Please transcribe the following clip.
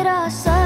it all so